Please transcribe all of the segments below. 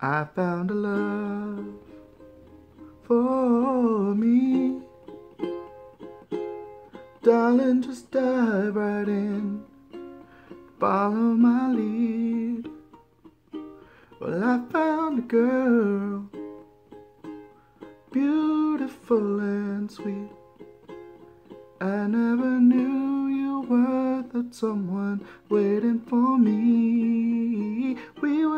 I found a love for me. Darling, just dive right in. Follow my lead. Well, I found a girl, beautiful and sweet. I never knew you were the someone waiting for me. We were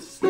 It's